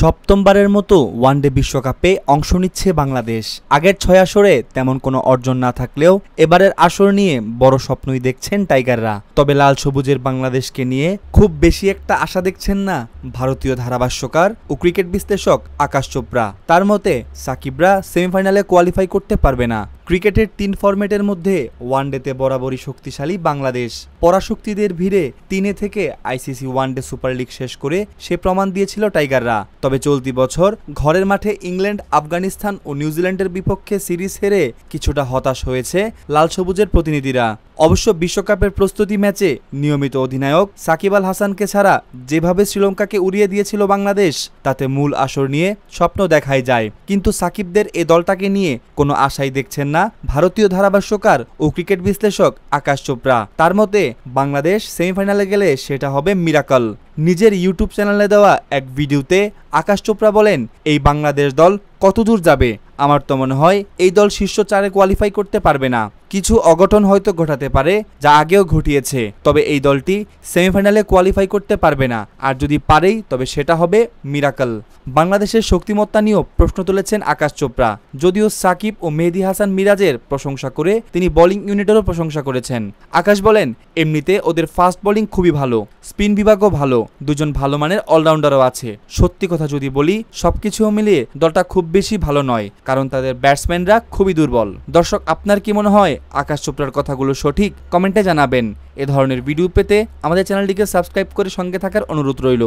সপ্তমবারের মতো ওয়ানডে বিশ্বকাপে অংশ নিচ্ছে বাংলাদেশ। আগের ছয় আসরে তেমন কোনো অর্জন না থাকলেও এবারের আসর নিয়ে বড় স্বপ্নই দেখছেন টাইগাররা। তবে লাল সবুজের বাংলাদেশকে নিয়ে খুব বেশি একটা আশা দেখছেন না ভারতীয় ধারাভাষ্যকার ও ক্রিকেট বিশ্লেষক আকাশ চোপড়া। তার মতে, সাকিবরা সেমিফাইনালে কোয়ালিফাই করতে পারবে না। ক্রিকেটের তিন ফরম্যাটের মধ্যে ওয়ানডেতে বরাবরই শক্তিশালী বাংলাদেশ। পরাশক্তিদের ভিড়ে তিনে থেকে আইসিসি ওয়ানডে সুপার লিগ শেষ করে সে প্রমাণ দিয়েছিল টাইগাররা। তবে চলতি বছর ঘরের মাঠে ইংল্যান্ড, আফগানিস্তান ও নিউজিল্যান্ডের বিপক্ষে সিরিজ হেরে কিছুটা হতাশ হয়েছে লাল সবুজের প্রতিনিধিরা। অবশ্য বিশ্বকাপের প্রস্তুতি ম্যাচে নিয়মিত অধিনায়ক সাকিব আল হাসানকে ছাড়া যেভাবে শ্রীলঙ্কাকে উড়িয়ে দিয়েছিল বাংলাদেশ, তাতে মূল আসর নিয়ে স্বপ্ন দেখাই যায়। কিন্তু সাকিবদের এ দলটাকে নিয়ে কোনো আশাই দেখছেন না ভারতীয় ধারাভাষ্যকার ও ক্রিকেট বিশ্লেষক আকাশ চোপড়া। তার মতে, বাংলাদেশ সেমিফাইনালে গেলে সেটা হবে মিরাকল। নিজের ইউটিউব চ্যানেলে দেওয়া এক ভিডিওতে আকাশ চোপড়া বলেন, এই বাংলাদেশ দল কতদূর যাবে? আমার তো মনে হয় এই দল শীর্ষ চারে কোয়ালিফাই করতে পারবে না। কিছু অঘটন হয়তো ঘটাতে পারে, যা আগেও ঘটিয়েছে। তবে এই দলটি সেমিফাইনালে কোয়ালিফাই করতে পারবে না। আর যদি পারেই, তবে সেটা হবে মিরাকল বাংলাদেশের শক্তিমত্তা নিয়েও প্রশ্ন তুলেছেন আকাশ চোপড়া। যদিও সাকিব ও মেহেদি হাসান মিরাজের প্রশংসা করে তিনি বোলিং ইউনিটেরও প্রশংসা করেছেন। আকাশ বলেন, এমনিতে ওদের ফাস্ট বোলিং খুবই ভালো স্পিন বিভাগও ভালো, দুজন ভালো মানের অলরাউন্ডারও আছে। সত্যি কথা যদি বলি সবকিছু মিলিয়ে দলটা খুব বেশি ভালো নয়, কারণ তাদের ব্যাটসম্যানরা খুবই দুর্বল। দর্শক, আপনার কি মনে হয়? আকাশ চোপড়ার কথাগুলো সঠিক? কমেন্টে জানাবেন। এ ধরনের ভিডিও পেতে আমাদের চ্যানেলটিকে সাবস্ক্রাইব করে সঙ্গে থাকার অনুরোধ রইল।